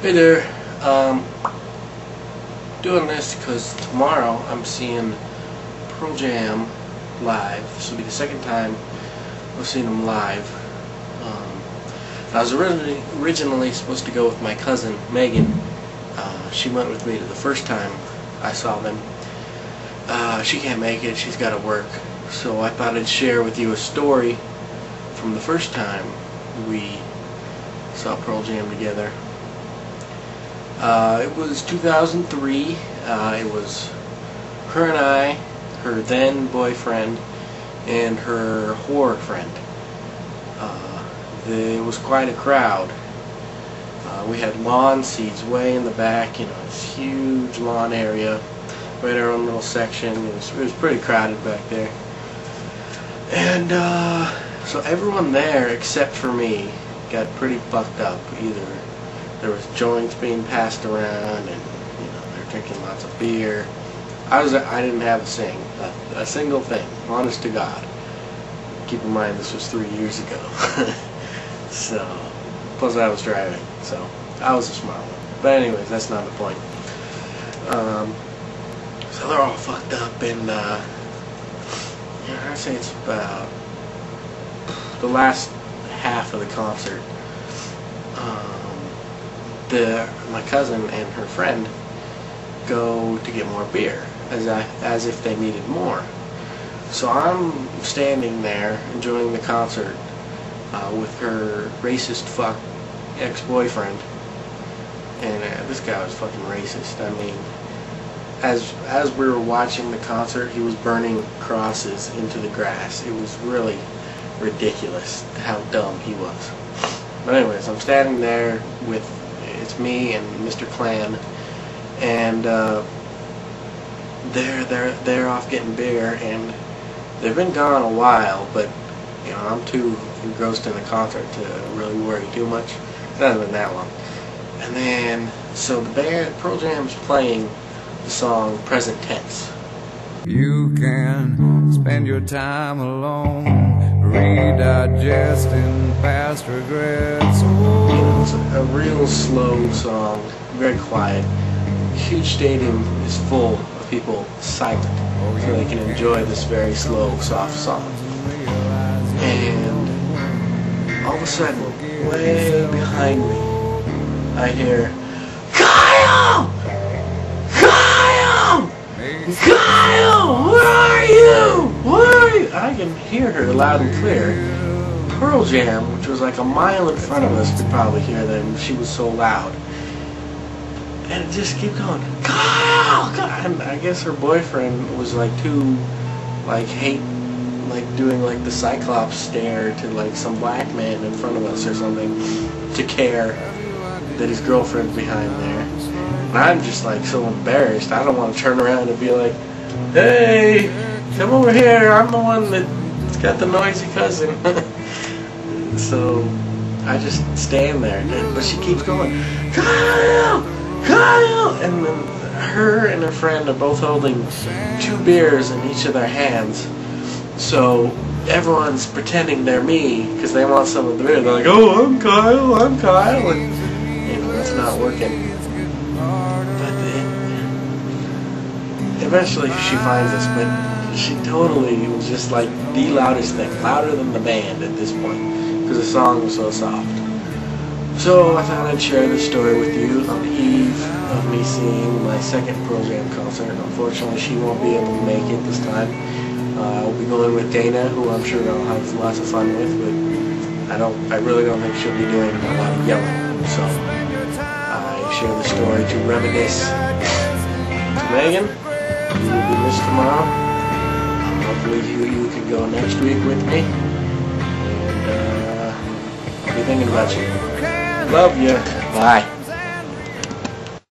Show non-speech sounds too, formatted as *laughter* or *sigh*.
Hey there. Um, doing this because tomorrow I'm seeing Pearl Jam live. This will be the second time I've seen them live. Um, I was originally, originally supposed to go with my cousin Megan. Uh, she went with me to the first time I saw them. Uh, she can't make it. She's got to work. So I thought I'd share with you a story from the first time we saw Pearl Jam together. Uh, it was 2003. Uh, it was her and I, her then boyfriend, and her whore friend. Uh, the, it was quite a crowd. Uh, we had lawn seats way in the back, you know, this huge lawn area. We had our own little section. It was, it was pretty crowded back there. And uh, so everyone there, except for me, got pretty fucked up. Either there was joints being passed around, and you know they're drinking lots of beer. I was I didn't have a sing a, a single thing, honest to God. Keep in mind this was three years ago, *laughs* so plus I was driving, so I was a smart one. But anyways, that's not the point. Um, so they're all fucked up, and uh, yeah, I'd say it's about the last half of the concert. The my cousin and her friend go to get more beer, as I, as if they needed more. So I'm standing there enjoying the concert uh, with her racist fuck ex-boyfriend, and uh, this guy was fucking racist. I mean, as as we were watching the concert, he was burning crosses into the grass. It was really ridiculous how dumb he was. But anyways, I'm standing there with me and Mr. Klan, and uh, they're they're they're off getting beer, and they've been gone a while, but you know I'm too engrossed in the concert to really worry too much. It hasn't been that long. And then so the band Pearl Jam's playing the song Present Tense. You can spend your time alone, redigesting past regrets. It's a, a real slow song, very quiet. Huge stadium is full of people silent, oh, so they can enjoy this very slow, soft song. And all of a sudden, way behind me, I hear, Kyle! Kyle! Kyle! I can hear her loud and clear. Pearl Jam, which was like a mile in front of us, could probably hear them. She was so loud. And it just kept going, Kyle! Kyle! And I guess her boyfriend was like too, like, hate, like doing like the Cyclops stare to like some black man in front of us or something to care that his girlfriend's behind there. And I'm just like so embarrassed. I don't want to turn around and be like, hey, come over here. I'm the one that's got the noisy cousin. *laughs* so I just stand there. But she keeps going, Kyle! Kyle! And then her and her friend are both holding two beers in each of their hands. So everyone's pretending they're me because they want some of the beer. They're like, oh, I'm Kyle, I'm Kyle. And, you know, that's not working. But eventually she finds us, but she totally was just like the loudest thing, louder than the band at this point, because the song was so soft. So I thought I'd share this story with you on the eve of me seeing my second Jam concert. Unfortunately, she won't be able to make it this time. Uh, I'll be going with Dana, who I'm sure I'll have lots of fun with, but I don't, I really don't think she'll be doing a lot of yelling. So I share the story to reminisce to Megan. You will be missed tomorrow. Hopefully you, you can go next week with me. And uh, be thinking about you. Love you. Bye.